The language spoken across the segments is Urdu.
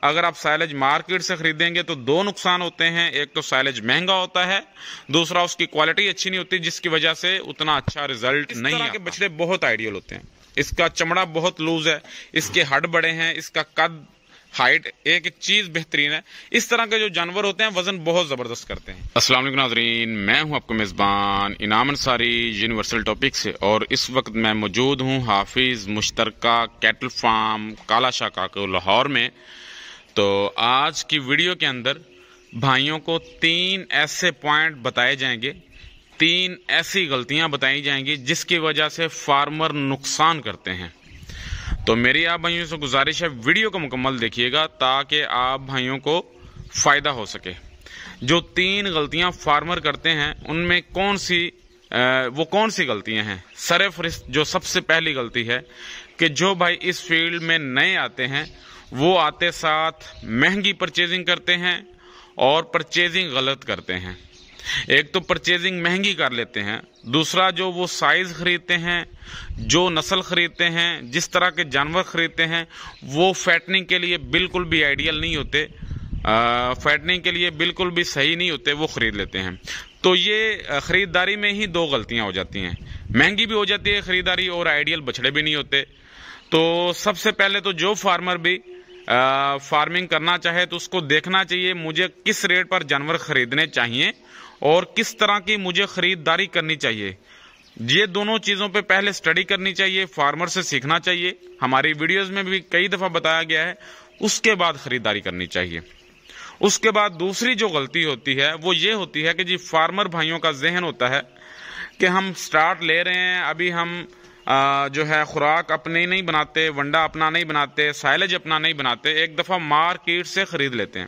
اگر آپ سائلج مارکیٹ سے خریدیں گے تو دو نقصان ہوتے ہیں ایک تو سائلج مہنگا ہوتا ہے دوسرا اس کی کوالٹی اچھی نہیں ہوتی جس کی وجہ سے اتنا اچھا ریزلٹ نہیں ہے بچڑے بہت آئیڈیل ہوتے ہیں۔ اس کا چمڑا بہت لوز ہے اس کے ہڈ بڑے ہیں اس کا قد ہائٹ ایک ایک چیز بہترین ہے۔ اس طرح کے جو جانور ہوتے ہیں وزن بہت زبردست کرتے ہیں۔ السلام علیکم ناظرین میں ہوں آپ کو میزبان انعام انصاری یونیورسل ٹاپک سے اور اس وقت میں موجود ہوں حافظ مشترکہ کیٹل فارم کالا شاہ کاکو لاہور میں۔ تو آج کی ویڈیو کے اندر بھائیوں کو تین ایسے پوائنٹ بتائے جائیں گے، تین ایسی غلطیاں بتائی جائیں گی جس کی وجہ سے فارمر نقصان کرتے ہیں۔ تو میری آپ بھائیوں سے گزارش ہے، ویڈیو کو مکمل دیکھیے گا تاکہ آپ بھائیوں کو فائدہ ہو سکے۔ جو تین غلطیاں فارمر کرتے ہیں، ان میں کون سی وہ کون سی غلطیاں ہیں؟ سر فرست جو سب سے پہلی غلطی ہے کہ جو بھائی اس فیلڈ میں نئے آتے ہیں وہ آتے ساتھ مہنگی پرچیزنگ کرتے ہیں اور پرچیزنگ غلط کرتے ہیں۔ ایک تو پرچیزنگ مہنگی کر لیتے ہیں، دوسرا جو وہ سائز خریدتے ہیں، جو نسل خریدتے ہیں، جس طرح کے جانور خریدتے ہیں، وہ فیٹنگ کے لیے بالکل بھی آئیڈیل نہیں ہوتے فیٹنگ کے لیے بالکل بھی صحیح نہیں ہوتے، وہ خرید لیتے ہیں۔ تو یہ خریداری میں ہی دو غلطیاں ہو جاتی ہیں۔ مہنگی بھی ہو جاتی ہے خریداری اور آئیڈیل بچڑے بھی نہیں ہوتے۔ تو سب سے پہلے تو جو فارمر بھی فارمنگ کرنا چاہے تو اس کو دیکھنا چاہیے، مجھے کس ریٹ پر جانور خریدنے چاہیے اور کس طرح کی مجھے خریداری کرنی چاہیے۔ یہ دونوں چیزوں پہ پہلے سٹڈی کرنی چاہیے فارمر سے سیکھنا چاہیے۔ ہماری ویڈیوز میں بھی کئی دفعہ بتایا گیا ہے، اس کے بعد خریداری کرنی چاہیے۔ اس کے بعد دوسری جو غلطی ہوتی ہے، وہ یہ ہوتی ہے کہ جی فارمر بھائیوں کا ذہن ہوتا ہے کہ ہم سٹارٹ لے رہے ہیں، ابھی ہم جو ہے خوراک اپنے نہیں بناتے، ونڈا اپنا نہیں بناتے، سائلج اپنا نہیں بناتے، ایک دفعہ مارکیٹ سے خرید لیتے ہیں۔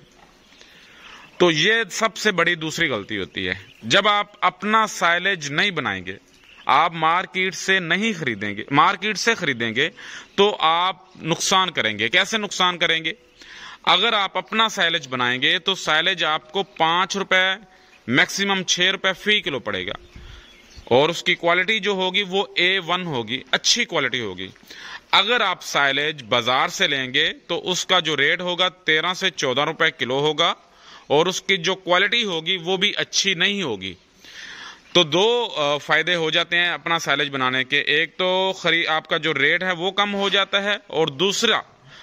تو یہ سب سے بڑی دوسری غلطی ہوتی ہے۔ جب آپ اپنا سائلج نہیں بنائیں گے، آپ مارکیٹ سے نہیں خریدیں گے، مارکیٹ سے خریدیں گے، تو آپ نقصان کریں گے۔ کیسے نقصان کریں گے؟ اگر آپ اپنا سائلج بنائیں گے، تو سائلج آپ کو پانچ روپے، میکسیمم چھ روپے فی کلو پڑے گا۔ اور اس کی کوالٹی جو ہوگی وہ اے ون ہوگی، اچھی کوالٹی ہوگی۔ اگر آپ سائلج بازار سے لیں گے تو اس کا جو ریٹ ہوگا تیرہ سے چودہ روپے کلو ہوگا اور اس کی جو کوالٹی ہوگی وہ بھی اچھی نہیں ہوگی۔ تو دو فائدے ہو جاتے ہیں اپنا سائلج بنانے کے۔ ایک تو خری، آپ کا جو ریٹ ہے وہ کم ہو جاتا ہے اور دوسرا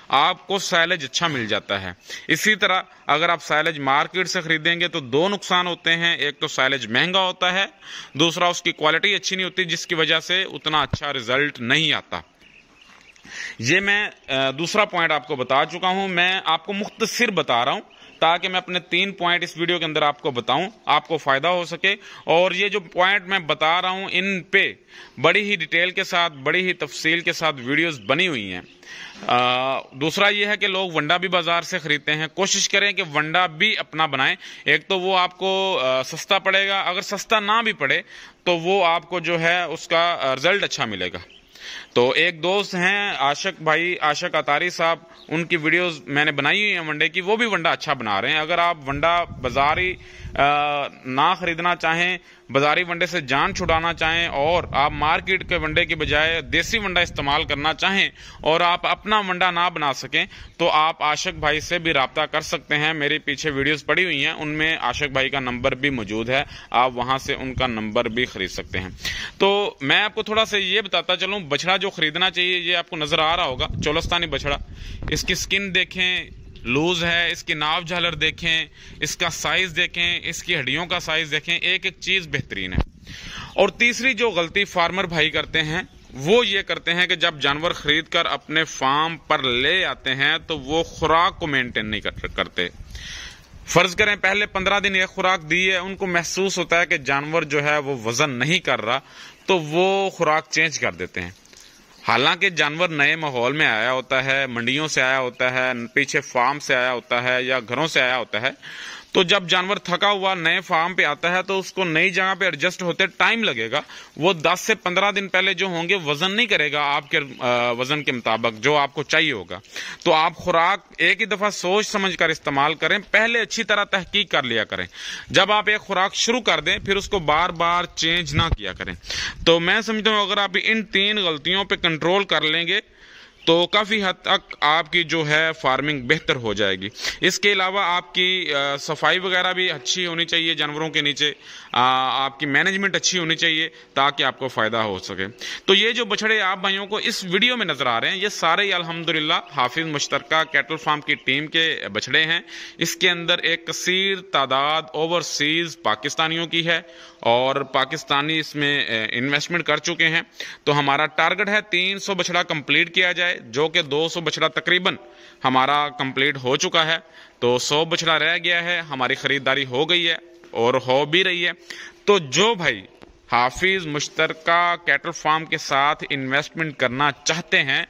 آپ کو سائلج اچھا مل جاتا ہے۔ اسی طرح اگر آپ سائلج مارکیٹ سے خریدیں گے تو دو نقصان ہوتے ہیں، ایک تو سائلج مہنگا ہوتا ہے، دوسرا اس کی کوالٹی اچھی نہیں ہوتی، جس کی وجہ سے اتنا اچھا ریزلٹ نہیں آتا۔ یہ میں دوسرا پوائنٹ آپ کو بتا چکا ہوں. میں آپ کو مختصر بتا رہا ہوں تاکہ میں اپنے تین پوائنٹ اس ویڈیو کے اندر آپ کو بتاؤں، آپ کو فائدہ ہو سکے. اور یہ جو پوائنٹ میں بتا رہا ہوں، ان پہ بڑی ہی ڈیٹیل کے ساتھ، بڑی ہی تفصیل کے ساتھ ویڈیوز بنی ہوئی ہیں. دوسرا یہ ہے کہ لوگ ونڈا بھی بازار سے خریدتے ہیں. کوشش کریں کہ ونڈا بھی اپنا بنائیں. ایک تو وہ آپ کو سستا پڑے گا. اگر سستا نہ بھی پڑے، تو وہ آپ کو جو ہے اس کا رزلٹ اچھا ملے گا. تو ایک دوست ہیں، عاشق بھائی، عاشق اتاری صاحب، ان کی ویڈیوز میں نے بنائی ہوئی ہیں ونڈے کی، وہ بھی ونڈا اچھا بنا رہے ہیں۔ اگر آپ ونڈا بازاری نہ خریدنا چاہیں، بازاری ونڈے سے جان چھڑانا چاہیں، اور آپ مارکیٹ کے ونڈے کی بجائے دیسی ونڈا استعمال کرنا چاہیں، اور آپ اپنا ونڈا نہ بنا سکیں، تو آپ عاشق بھائی سے بھی رابطہ کر سکتے ہیں۔ میری پیچھے ویڈیوز پڑی ہوئی ہیں، ان میں عاشق بھائی کا نمبر بھی موجود ہے۔ آپ وہاں سے ان کا نمبر بھی خرید سکتے ہیں۔ تو میں آپ کو تھوڑا سا یہ بتاتا چلوں بچڑا جو خریدنا چاہیے، یہ آپ کو نظر آ رہا ہوگا، چولستانی بچڑا اس کی سکن دیکھیں لوز ہے، اس کی ناو جھالر دیکھیں، اس کا سائز دیکھیں، اس کی ہڈیوں کا سائز دیکھیں، ایک ایک چیز بہترین ہے۔ اور تیسری جو غلطی فارمر بھائی کرتے ہیں، وہ یہ کرتے ہیں کہ جب جانور خرید کر اپنے فارم پر لے آتے ہیں، تو وہ خوراک کو مینٹین نہیں کرتے۔ فرض کریں، پہلے پندرہ دن ایک خوراک دی ہے، ان کو محسوس ہوتا ہے کہ جانور جو ہے، وہ وزن نہیں کر رہا، تو وہ خوراک چینج کر دیتے ہیں۔ حالانکہ جانور نئے ماحول میں آیا ہوتا ہے، منڈیوں سے آیا ہوتا ہے، پیچھے فارم سے آیا ہوتا ہے یا گھروں سے آیا ہوتا ہے تو جب جانور تھکا ہوا نئے فارم پہ آتا ہے تو اس کو نئی جگہ پہ ایڈجسٹ ہوتے ٹائم لگے گا۔ وہ دس سے پندرہ دن پہلے جو ہوں گے وزن نہیں کرے گا آپ کے وزن کے مطابق جو آپ کو چاہیے ہوگا۔ تو آپ خوراک ایک ہی دفعہ سوچ سمجھ کر استعمال کریں، پہلے اچھی طرح تحقیق کر لیا کریں۔ جب آپ ایک خوراک شروع کر دیں، پھر اس کو بار بار چینج نہ کیا کریں۔ تو میں سمجھتا ہوں اگر آپ ان تین غلطیوں پہ کنٹرول کر لیں گے تو کافی حد تک آپ کی جو ہے فارمنگ بہتر ہو جائے گی۔ اس کے علاوہ آپ کی صفائی وغیرہ بھی اچھی ہونی چاہیے، جانوروں کے نیچے آپ کی مینجمنٹ اچھی ہونی چاہیے تاکہ آپ کو فائدہ ہو سکے۔ تو یہ جو بچڑے آپ بھائیوں کو اس ویڈیو میں نظر آ رہے ہیں، یہ سارے الحمدللہ حافظ مشترکہ کیٹل فارم کی ٹیم کے بچڑے ہیں۔ اس کے اندر ایک کثیر تعداد اوورسیز پاکستانیوں کی ہے اور پاکستانی اس میں انویسٹمنٹ کر چکے ہیں۔ تو ہمارا ٹارگٹ ہے تین سو بچڑا کمپلیٹ کیا جائے۔ جو کہ دو سو بچڑا تقریباً ہمارا کمپلیٹ ہو چکا ہے۔ تو سو بچڑا رہ گیا ہے، ہماری خریداری ہو گئی ہے اور ہو بھی رہی ہے۔ تو جو بھائی حافظ مشترکہ کیٹل فارم کے ساتھ انویسٹمنٹ کرنا چاہتے ہیں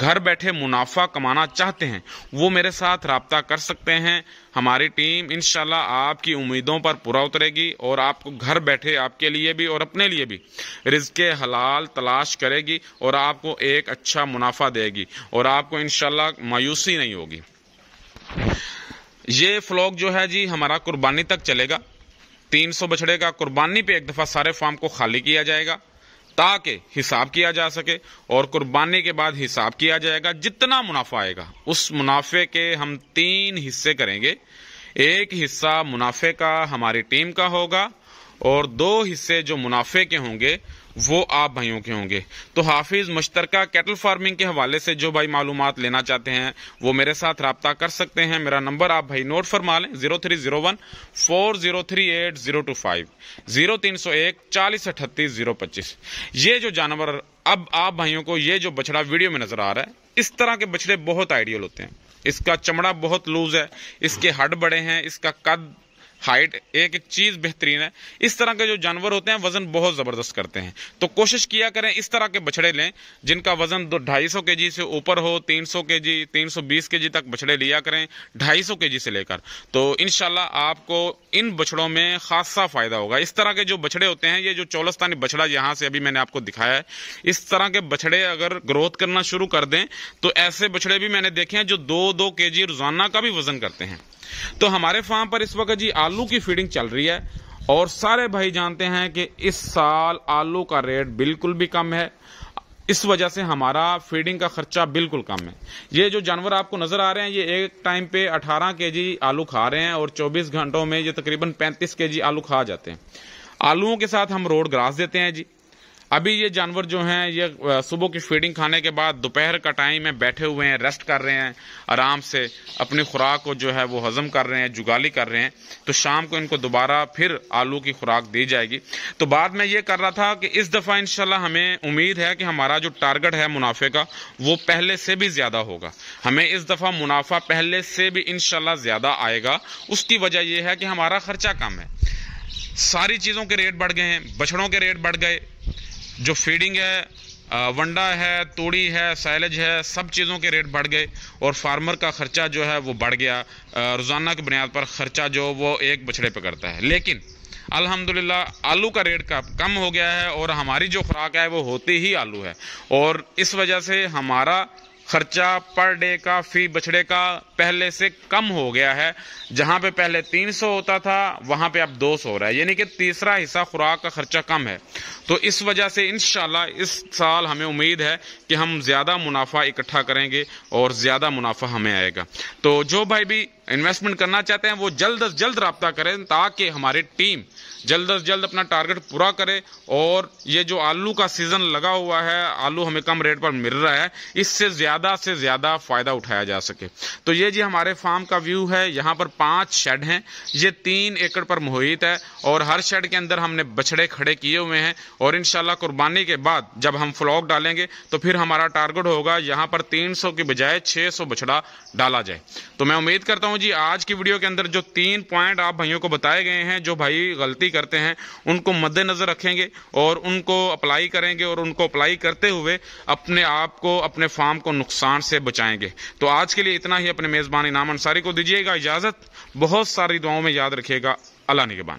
گھر بیٹھے منافع کمانا چاہتے ہیں، وہ میرے ساتھ رابطہ کر سکتے ہیں۔ ہماری ٹیم انشاءاللہ آپ کی امیدوں پر پورا اترے گی اور آپ کو گھر بیٹھے آپ کے لیے بھی اور اپنے لیے بھی رزق حلال تلاش کرے گی اور آپ کو ایک اچھا منافع دے گی اور آپ کو انشاءاللہ مایوسی نہیں ہوگی۔ یہ فلوگ جو ہے جی ہمارا قربانی تک چلے گا۔ تین سو بچڑے کا قربانی پہ ایک دفعہ سارے فارم کو خالی کیا جائے گا۔ تاکہ حساب کیا جا سکے اور قربانی کے بعد حساب کیا جائے گا، جتنا منافع آئے گا۔ اس منافع کے ہم تین حصے کریں گے۔ ایک حصہ منافع کا ہماری ٹیم کا ہوگا اور دو حصے جو منافع کے ہوں گے، وہ آپ بھائیوں کے ہوں گے۔ تو حافظ مشترکہ کیٹل فارمنگ کے حوالے سے جو بھائی معلومات لینا چاہتے ہیں، وہ میرے ساتھ رابطہ کر سکتے ہیں۔ میرا نمبر آپ بھائی نوٹ فرما لیں، zero three zero one, four zero three eight zero two five, zero تین سو ایک چالیس اٹھتیس زیرو پچیس۔ یہ جو جانور، اب آپ بھائیوں کو یہ جو بچڑا ویڈیو میں نظر آ رہا ہے، اس طرح کے بچڑے بہت آئیڈیل ہوتے ہیں۔ اس کا چمڑا بہت لوز ہے، اس کے ہڈ بڑے ہیں، اس کا قد ہائٹ ایک ایک چیز بہترین ہے۔ اس طرح کے جو جانور ہوتے ہیں، وزن بہت زبردست کرتے ہیں۔ تو کوشش کیا کریں اس طرح کے بچڑے لیں، جن کا وزن دو ڈھائی سو کے جی سے اوپر ہو، تین سو کے جی تین سو بیس کے جی تک بچڑے لیا کریں، ڈھائی سو کے جی سے لے کر۔ تو انشاءاللہ آپ کو ان بچڑوں میں خاصا فائدہ ہوگا۔ اس طرح کے جو بچڑے ہوتے ہیں، یہ جو چولستانی بچڑا یہاں سے ابھی میں نے آپ کو دکھایا ہے، اس طرح کے بچڑے اگر گروتھ کرنا شروع کر دیں، تو ایسے بچڑے بھی میں نے دیکھے ہیں جو دو دو کے جی روزانہ کا بھی وزن کرتے ہیں۔ تو ہمارے فارم پر اس وقت جی آلو کی فیڈنگ چل رہی ہے اور سارے بھائی جانتے ہیں کہ اس سال آلو کا ریٹ بالکل بھی کم ہے۔ اس وجہ سے ہمارا فیڈنگ کا خرچہ بالکل کم ہے۔ یہ جو جانور آپ کو نظر آ رہے ہیں، یہ ایک ٹائم پہ اٹھارہ کے جی آلو کھا رہے ہیں اور چوبیس گھنٹوں میں یہ تقریباً پینتیس کے جی آلو کھا جاتے ہیں۔ آلووں کے ساتھ ہم روڈ گراس دیتے ہیں جی۔ ابھی یہ جانور جو ہیں، یہ صبح کی فیڈنگ کھانے کے بعد دوپہر کا ٹائم ہے بیٹھے ہوئے ہیں، ریسٹ کر رہے ہیں، آرام سے اپنی خوراک کو جو ہے وہ ہضم کر رہے ہیں، جگالی کر رہے ہیں۔ تو شام کو ان کو دوبارہ پھر آلو کی خوراک دی جائے گی۔ تو بعد میں یہ کر رہا تھا کہ اس دفعہ انشاءاللہ ہمیں امید ہے کہ ہمارا جو ٹارگٹ ہے منافع کا، وہ پہلے سے بھی زیادہ ہوگا۔ ہمیں اس دفعہ منافع پہلے سے بھی انشاءاللہ زیادہ آئے گا۔ اس کی وجہ یہ ہے کہ ہمارا خرچہ کم ہے۔ ساری چیزوں کے ریٹ بڑھ گئے ہیں بچڑوں کے ریٹ بڑھ گئے۔ جو فیڈنگ ہے ونڈا ہے، توڑی ہے سائلج ہے، سب چیزوں کے ریٹ بڑھ گئے اور فارمر کا خرچہ جو ہے وہ بڑھ گیا۔ روزانہ کی بنیاد پر خرچہ جو وہ ایک بچڑے پہ کرتا ہے۔ لیکن الحمدللہ آلو کا ریٹ کم ہو گیا ہے اور ہماری جو خوراک ہے وہ ہوتی ہی آلو ہے۔ اور اس وجہ سے ہمارا خرچہ پر ڈے کا، فی بچڑے کا پہلے سے کم ہو گیا ہے۔ جہاں پہ پہلے تین سو ہوتا تھا، وہاں پہ اب دو سو ہو رہا ہے۔ یعنی کہ تیسرا حصہ خوراک کا خرچہ کم ہے۔ تو اس وجہ سے انشاءاللہ اس سال ہمیں امید ہے کہ ہم زیادہ منافع اکٹھا کریں گے اور زیادہ منافع ہمیں آئے گا۔ تو جو بھائی بھی انویسٹمنٹ کرنا چاہتے ہیں، وہ جلد از جلد رابطہ کریں تاکہ ہماری ٹیم جلد از جلد اپنا ٹارگٹ پورا کرے۔ اور یہ جو آلو کا سیزن لگا ہوا ہے، آلو ہمیں کم ریٹ پر مل رہا ہے، اس سے زیادہ سے زیادہ فائدہ اٹھایا جا سکے۔ تو یہ جی ہمارے فارم کا ویو ہے، یہاں پر پانچ شیڈ ہیں۔ یہ تین ایکڑ پر محیط ہے اور ہر شیڈ کے اندر ہم نے بچڑے کھڑے کیے ہوئے ہیں۔ اور انشاءاللہ قربانی کے بعد جب ہم فلوک ڈالیں گے تو پھر ہمارا ٹارگٹ ہوگا یہاں پر تین سو کی بجائے چھ سو بچڑا ڈالا جائے۔ تو میں امید کرتا ہوں جی آج کی ویڈیو کے اندر جو تین پوائنٹ آپ بھائیوں کو بتائے گئے ہیں، جو بھائی غلطی کرتے ہیں، ان کو مد نظر رکھیں گے اور ان کو اپلائی کریں گے اور ان کو اپلائی کرتے ہوئے اپنے آپ کو، اپنے فارم کو نقصان سے بچائیں گے۔ تو آج کے لیے اتنا ہی، اپنے میزبان انعام انصاری کو دیجیے گا اجازت۔ بہت ساری دعاؤں میں یاد رکھیے گا۔ اللہ نگبان